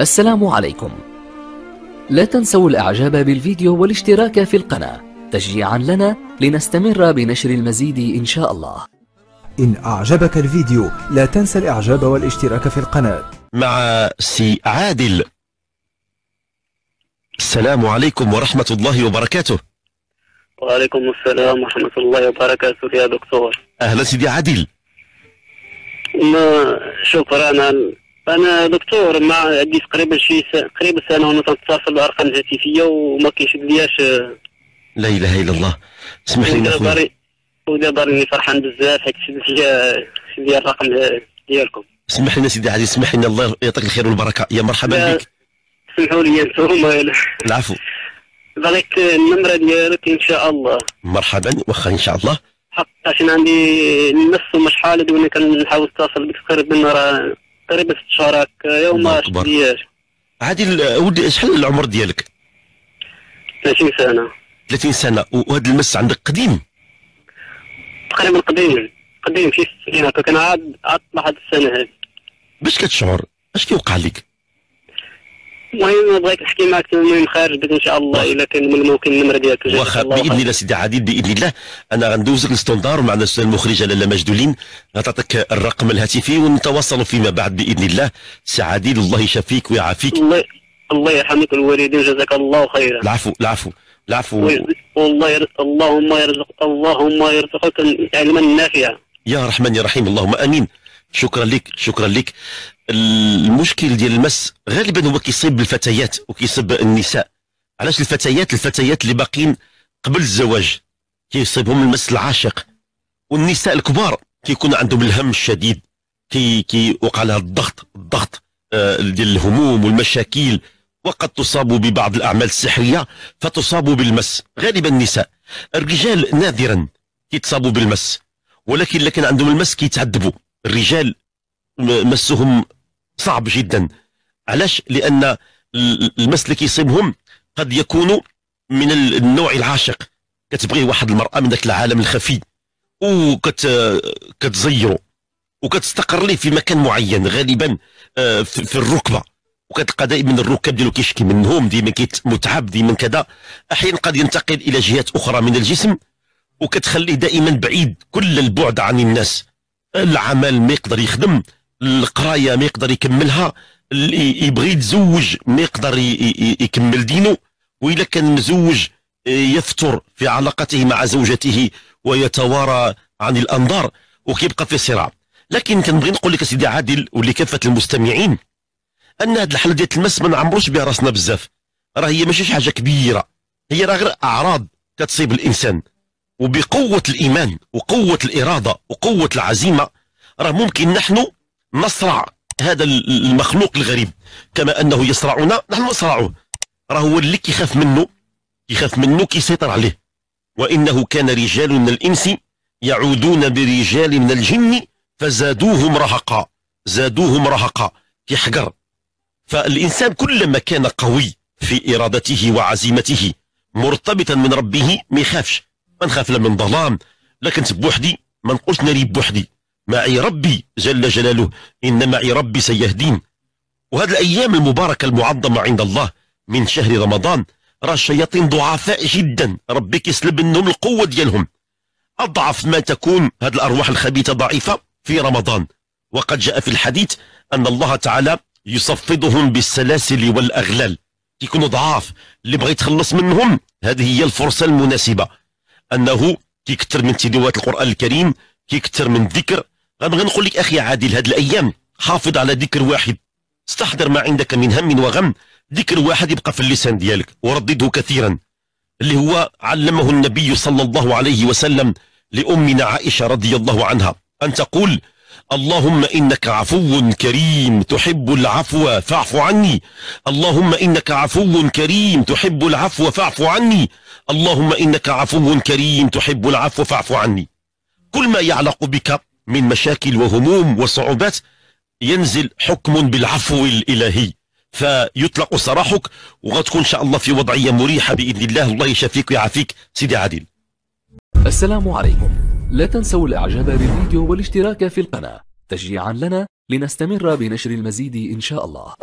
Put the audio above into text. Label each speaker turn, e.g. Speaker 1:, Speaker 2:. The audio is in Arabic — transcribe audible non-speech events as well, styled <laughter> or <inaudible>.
Speaker 1: السلام عليكم. لا تنسوا الإعجاب بالفيديو والاشتراك في القناة تشجيعا لنا لنستمر بنشر المزيد إن شاء الله.
Speaker 2: إن أعجبك الفيديو لا تنسى الإعجاب والاشتراك في القناة.
Speaker 3: مع سي عادل. السلام عليكم ورحمة الله وبركاته.
Speaker 4: وعليكم السلام ورحمة الله وبركاته يا دكتور.
Speaker 3: أهلا سيدي عادل.
Speaker 4: ما شكرا أنا دكتور مع عندي تقريبا شي س- قريب سنة وأنا تتصل بأرقام هاتفية وما كيشد لياش
Speaker 3: لا إله إلا الله. اسمح لي
Speaker 4: راني- ودابا راني فرحان بزاف حيت شد ليا شد ليا الرقم ديالكم.
Speaker 3: اسمح لنا سيدي عادل اسمح لنا. الله يعطيك الخير والبركة. يا مرحبا. بك.
Speaker 4: سمحوا لي أنتم. <laughs>
Speaker 3: العفو.
Speaker 4: بغيت النمرة ديالك إن شاء الله.
Speaker 3: مرحبا. واخا إن شاء الله.
Speaker 4: حق عشان عندي نفس وما شحال دونا كنحاول نتصل بك. تقريبا راه تقريبا ست شهور هكا يوم ما
Speaker 3: آه، ودي شحال العمر ديالك؟
Speaker 4: 30 سنة.
Speaker 3: 30 سنة. وهذا المس عندك قديم؟
Speaker 4: تقريبا قديم قديم ست سنين هكا. كان عاد عاد طلع هاد السنة هادي
Speaker 3: باش كتشعر؟ اش كيوقع لك؟
Speaker 4: المهم بغيت نحكي معك المهم خارج إن شاء الله إلا كان من الممكن النمره ديالك
Speaker 3: واخا
Speaker 4: بإذن.
Speaker 3: الله سيدي عادل بإذن الله. أنا غندوزك للستوندار ومعنا الاستاذ المخرجة لاله مجدولين. غتعطيك الرقم الهاتفي ونتواصل فيما بعد بإذن الله. سي عادل الله يشافيك ويعافيك.
Speaker 4: الله الله يرحمك الوالدين جزاك الله خيرا.
Speaker 3: العفو العفو العفو.
Speaker 4: والله ير... اللهم يرزق اللهم يرزقك علما نافعا.
Speaker 3: يا رحمن يا رحيم اللهم آمين. شكرا لك شكرا لك. المشكل ديال المس غالبا هو كيصيب الفتيات وكيصيب النساء. علاش الفتيات؟ الفتيات اللي باقين قبل الزواج كيصيبهم المس العاشق. والنساء الكبار كيكون عندهم الهم الشديد كي وقع لها الضغط الضغط آه، ديال الهموم والمشاكل وقد تصاب ببعض الأعمال السحريه فتصاب بالمس. غالبا النساء. الرجال نادرا كيتصابوا بالمس. ولكن لكن عندهم المس كيتعذبوا. الرجال مسهم صعب جدا. علاش؟ لأن ال- المس اللي كيصيبهم قد يكون من ال- النوع العاشق. كتبغي واحد المرأة من ذاك العالم الخفي وكت كتزيرو وكتستقر ليه في مكان معين غالبا آه، في الركبة. وكتلقى دائما الركاب ديالو كيشكي منهم ديما متعب ديما كذا. أحيانا قد ينتقل إلى جهات أخرى من الجسم وكتخليه دائما بعيد كل البعد عن الناس. العمل ما يقدر يخدم. القراية ما يقدر يكملها اللي يبغي يتزوج ما يقدر يكمل دينه واذا كان مزوج آه، يفتر في علاقته مع زوجته ويتوارى عن الأنظار وكيبقى في صراع. لكن كنبغي نقول لك سيدي عادل ولكافة المستمعين أن هذه الحاله ديال المس ما نعمروش بها راسنا بزاف. راه هي ماشي شي حاجة كبيرة هي راه غير أعراض كتصيب الإنسان. وبقوة الإيمان وقوة الإرادة وقوة العزيمة راه ممكن نحن نصرع هذا ال- المخلوق الغريب. كما أنه يصرعنا نحن نصرعه. راه هو اللي كيخاف منه يخاف منه كيسيطر عليه. وإنه كان رجال من الإنس يعودون برجال من الجن فزادوهم رهقا. زادوهم رهقا. كيحقر. فالإنسان كلما كان قوي في إرادته وعزيمته مرتبطا من ربه ما يخافش. ما نخاف لا من ظلام لا كنت بوحدي ما نقولش ناري بوحدي. معي ربي جل جلاله إن معي ربي سيهدين. وهذه الأيام المباركة المعظمة عند الله من شهر رمضان راه الشياطين ضعفاء جدا. ربي كيسلب منهم القوة ديالهم. أضعف ما تكون هذه الأرواح الخبيثة ضعيفة في رمضان. وقد جاء في الحديث أن الله تعالى يصفدهم بالسلاسل والأغلال. كيكونوا ضعاف. اللي بغى يتخلص منهم هذه هي الفرصة المناسبة. أنه كيكثر من تلاوات القرآن الكريم كيكثر من الذكر غنبغي نقول لك أخي عادل هذه الأيام حافظ على ذكر واحد. استحضر ما عندك من هم وغم. ذكر واحد يبقى في اللسان ديالك وردده كثيرا. اللي هو علمه النبي صلى الله عليه وسلم لامنا عائشة رضي الله عنها. أن تقول اللهم إنك عفو كريم تحب العفو فاعف عني. اللهم إنك عفو كريم تحب العفو فاعف عني. اللهم إنك عفو كريم تحب العفو فاعف عني. كل ما يعلق بك من مشاكل وهموم وصعوبات ينزل حكم بالعفو الإلهي. فيطلق سراحك وغتكون إن شاء الله في وضعية مريحة بإذن الله. الله يشافيك ويعافيك. سيدي عادل.
Speaker 1: السلام عليكم. لا تنسوا الإعجاب بالفيديو والاشتراك في القناة. تشجيعا لنا لنستمر بنشر المزيد إن شاء الله.